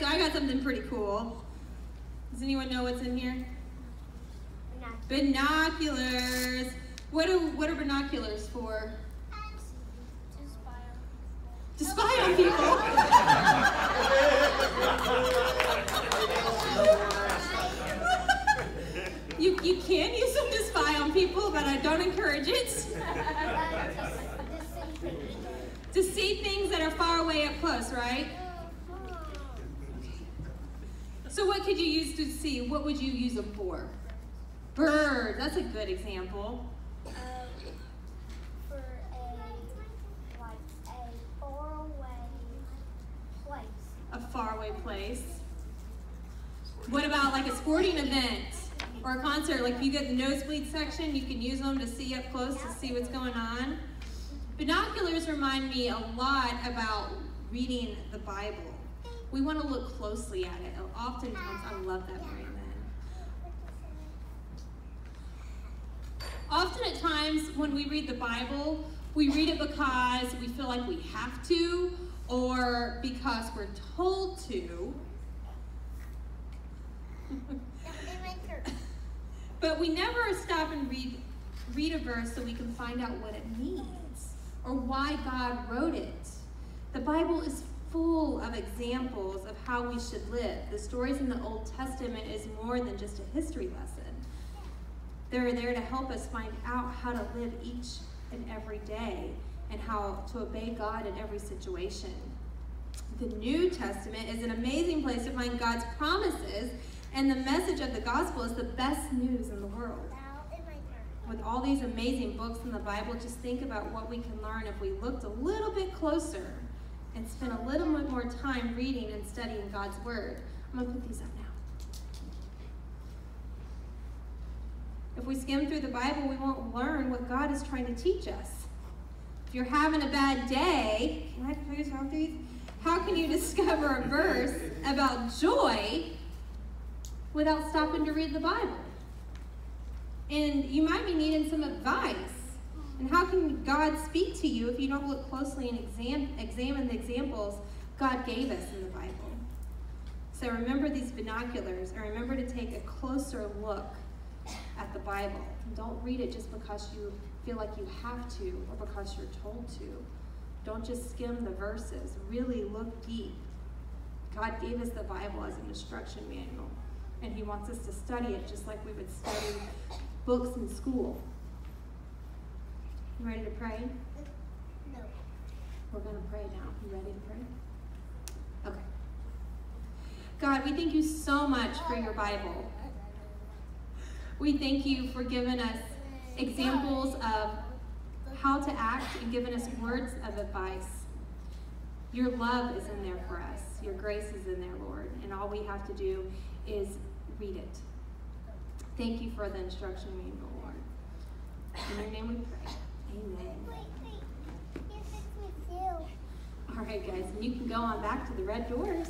so I got something pretty cool. Does anyone know what's in here? Binoculars. What do what are binoculars for? To spy on people. you you can use them to spy on people, but I don't encourage it. to see things that are far away up close, right? So what could you use to see? What would you use them for? Bird. That's a good example. Um, for a like a faraway place. A faraway place. What about like a sporting event or a concert? Like if you get the nosebleed section, you can use them to see up close to see what's going on. Binoculars remind me a lot about reading the Bible. We want to look closely at it. Oftentimes, I love that very Often at times when we read the Bible, we read it because we feel like we have to or because we're told to. but we never stop and read read a verse so we can find out what it means or why God wrote it. The Bible is full of examples of how we should live. The stories in the Old Testament is more than just a history lesson. They're there to help us find out how to live each and every day and how to obey God in every situation. The New Testament is an amazing place to find God's promises, and the message of the gospel is the best news in the world. With all these amazing books in the Bible, just think about what we can learn if we looked a little bit closer and spend a little bit more time reading and studying God's Word. I'm going to put these up now. If we skim through the Bible, we won't learn what God is trying to teach us. If you're having a bad day, can I please have these? How can you discover a verse about joy without stopping to read the Bible? And you might be needing some advice. Can God speak to you if you don't look closely and exam, examine the examples God gave us in the Bible? So remember these binoculars and remember to take a closer look at the Bible. Don't read it just because you feel like you have to or because you're told to. Don't just skim the verses. Really look deep. God gave us the Bible as an instruction manual, and He wants us to study it just like we would study books in school. You ready to pray? No. We're going to pray now. You ready to pray? Okay. God, we thank you so much for your Bible. We thank you for giving us examples of how to act and giving us words of advice. Your love is in there for us. Your grace is in there, Lord. And all we have to do is read it. Thank you for the instruction manual, Lord. In your name we pray. Amen. All right, guys, and you can go on back to the red doors.